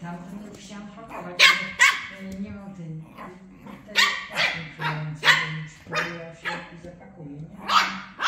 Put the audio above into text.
tam to chciałam pakować, ale nie mam tej takiej, którą się zapakuje, nie?